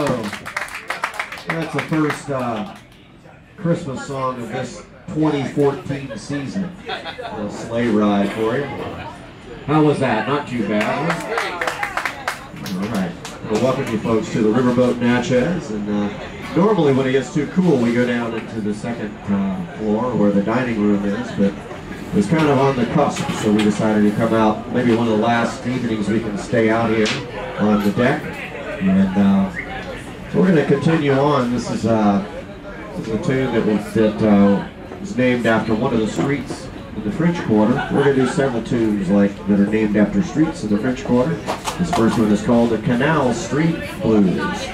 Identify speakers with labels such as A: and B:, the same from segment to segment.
A: That's the first uh, Christmas song of this 2014 season. A little sleigh ride for you. How was that? Not too bad. All right. Well, welcome you folks to the Riverboat Natchez. And uh, normally when it gets too cool, we go down into the second uh, floor where the dining room is. But it was kind of on the cusp, so we decided to come out. Maybe one of the last evenings we can stay out here on the deck. And uh, we're going to continue on. This is, uh, a tune that was, that uh, named after one of the streets in the French Quarter. We're going to do several tunes like that are named after streets in the French Quarter. This first one is called the Canal Street Blues.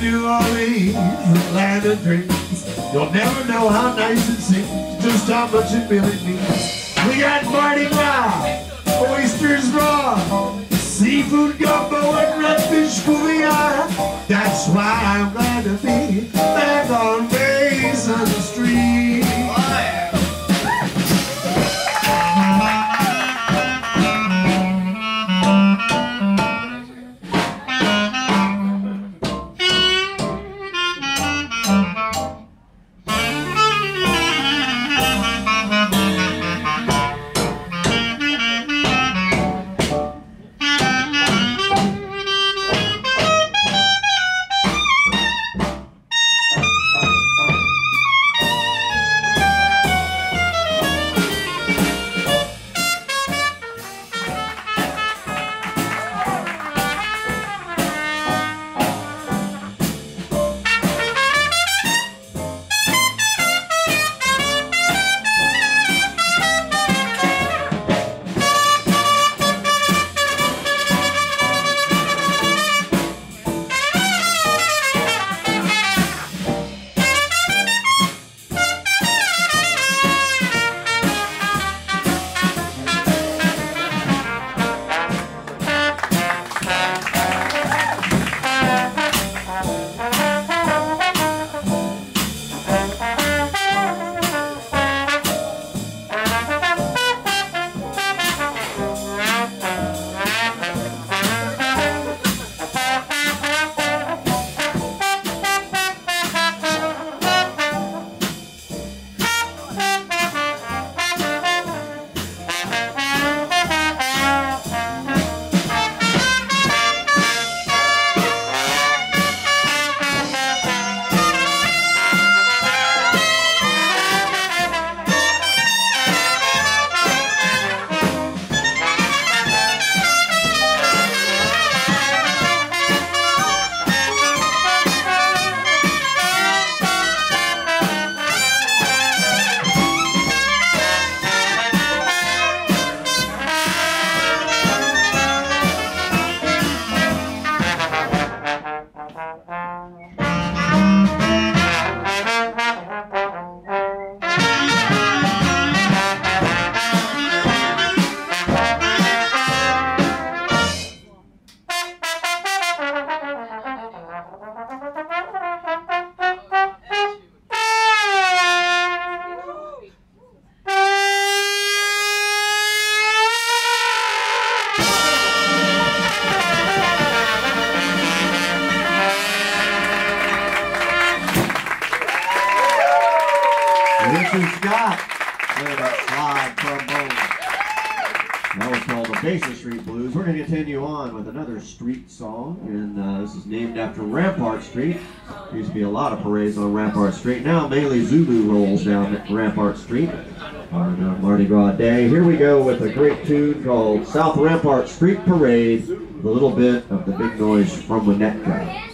B: New Orleans, land of dreams. You'll never know how nice it seems, just how much it really means. We got Mardi Gras, oysters raw, seafood gumbo and redfish caviar. That's why I'm glad to be back on Basin named after Rampart Street. There used to be a lot of parades on Rampart Street. Now mainly Zulu rolls down Rampart Street on uh, Mardi Gras Day. Here we go with a great tune called South Rampart Street Parade, a little bit of the big noise from Winnetka.